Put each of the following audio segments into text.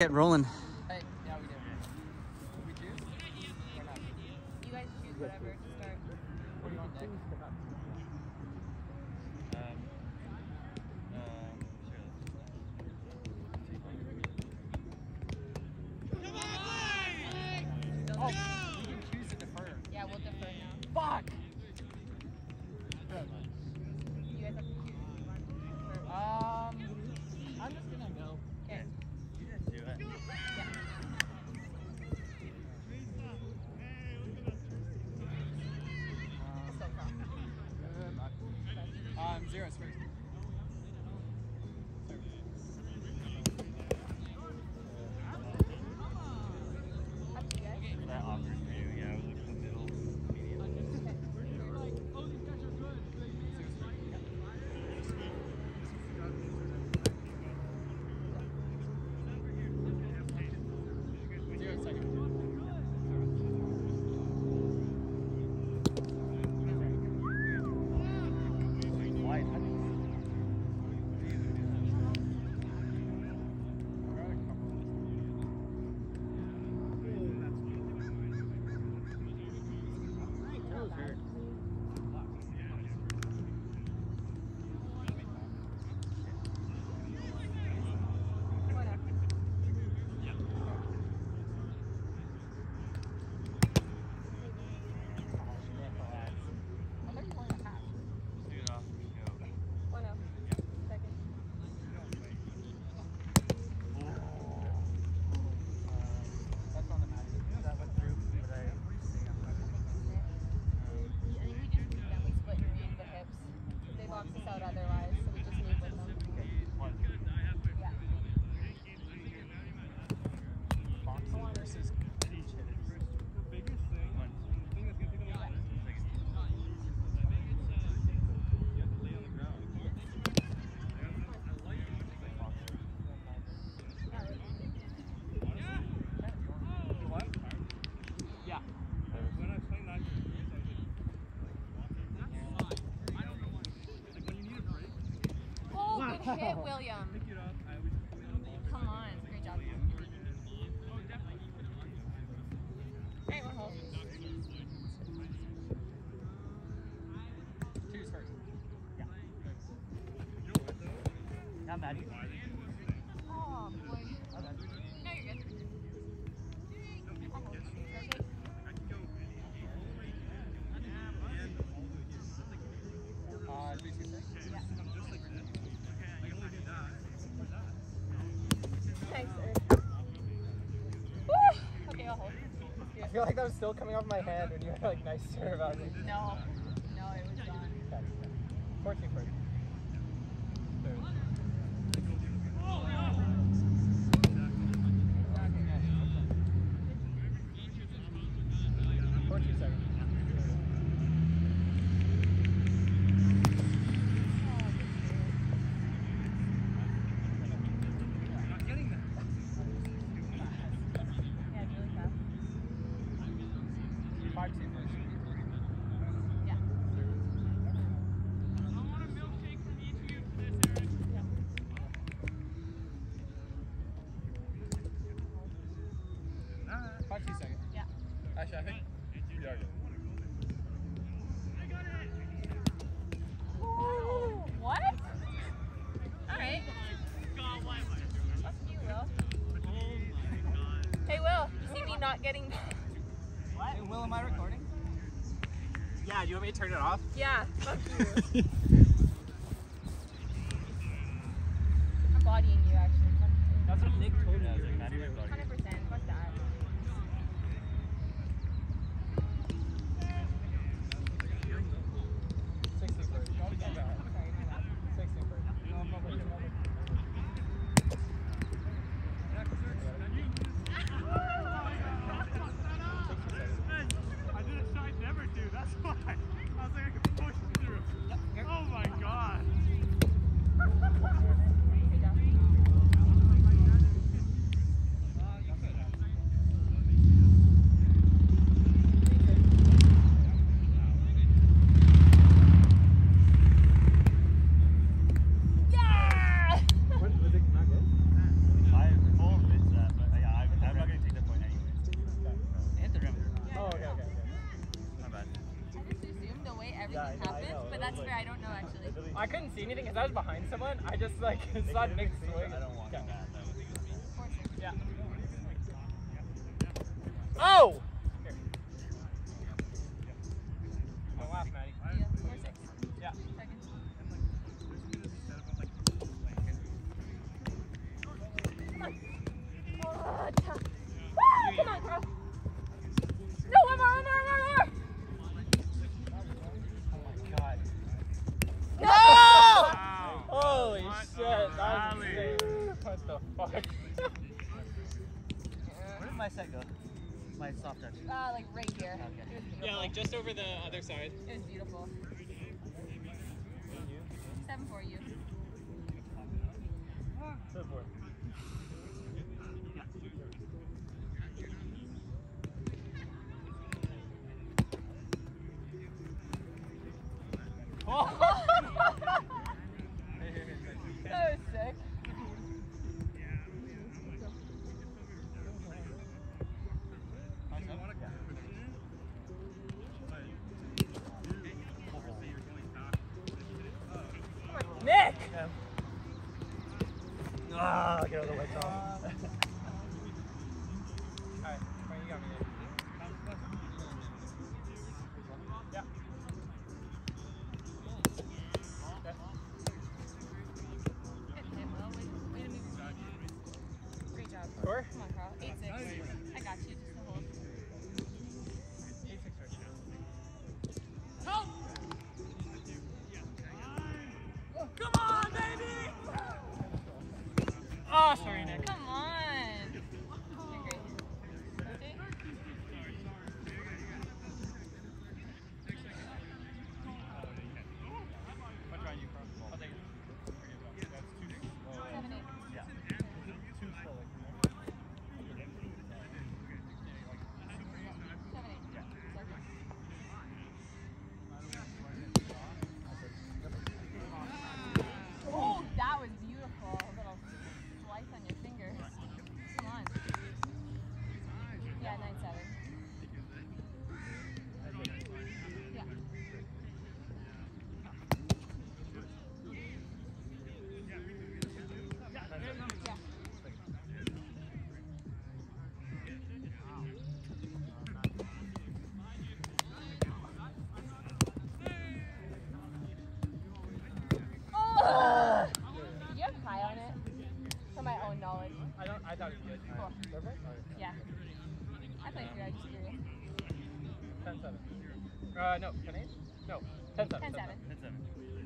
Get rolling. Hey, yeah, we do. We choose? You guys choose whatever. Cheers. Hit William. Pick it up. Come on. Great job. Great one, Holt. Two's first. Yeah. Not bad. Oh, boy. that was still coming off my hand when you were like nicer about it. No, no, it was gone. 14 14. two seconds. Yeah. Actually, I think. Yeah, yeah. Ooh, what? All right. Fuck you, Will. Hey, Will. You see me not getting. what? Hey, Will, am I recording? Yeah. Do you want me to turn it off? Yeah. Fuck you. It's not mixed. Swing. I don't want that. No, 10 7. 10 7. 10 7.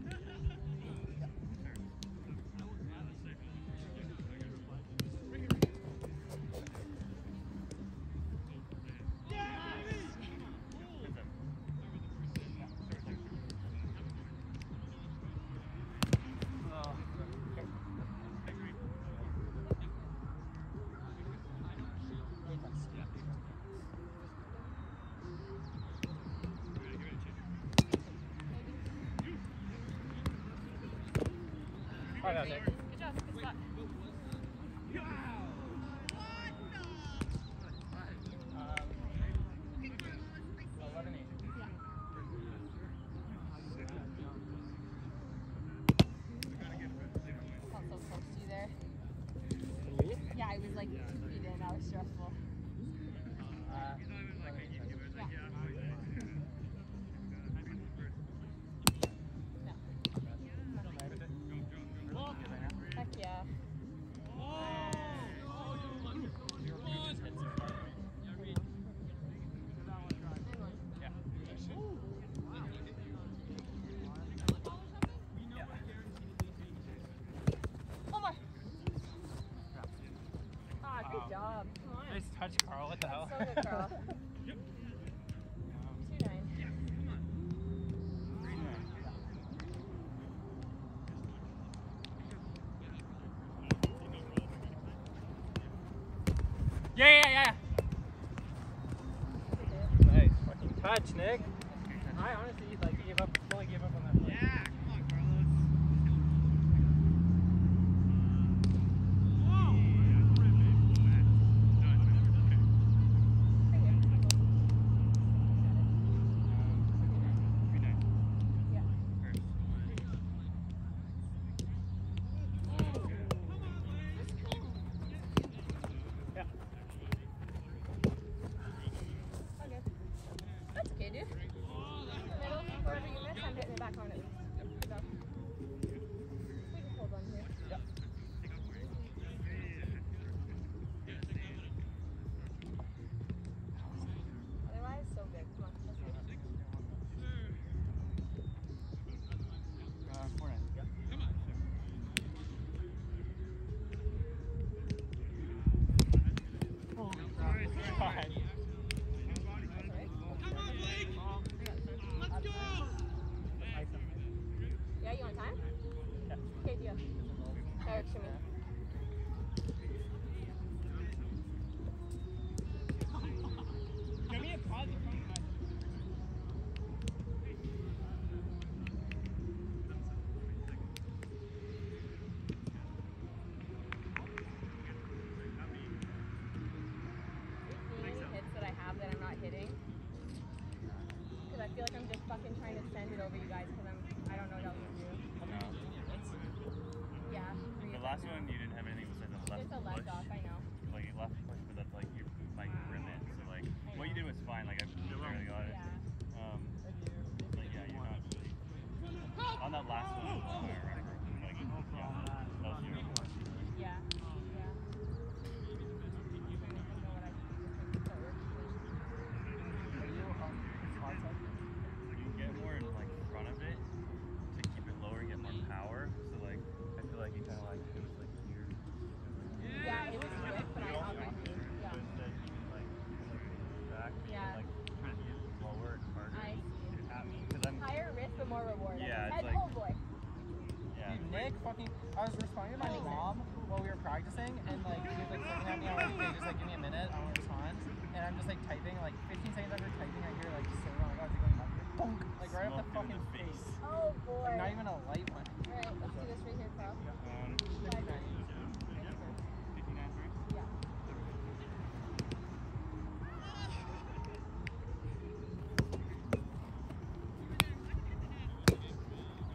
right out, Nick. Good job. Good spot. Yeah, yeah, yeah. Nice fucking touch, Nick. I honestly like gave up, fully gave up on that. Play. Yeah. over you guys because I don't know what else to do. No. Yeah. The last one, you didn't have anything besides a left. Just a left off. texting and like he was like looking at me on like, okay, just like give me a minute, I want to respond. And I'm just like typing, like 15 seconds after typing, I hear like so oh my god, is he going like bonk, like right Smoke up the fucking the face. face. Oh boy. Like, not even a light one. Alright, let's do this right here, Carl. Um, 59. Yeah.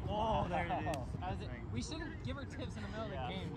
Oh, there it is. It, we shouldn't give her tips in the middle yeah. of the game.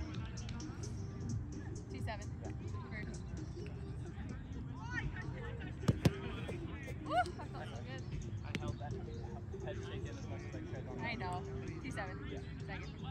27 yeah. seconds.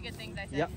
of good things, I said. Yep.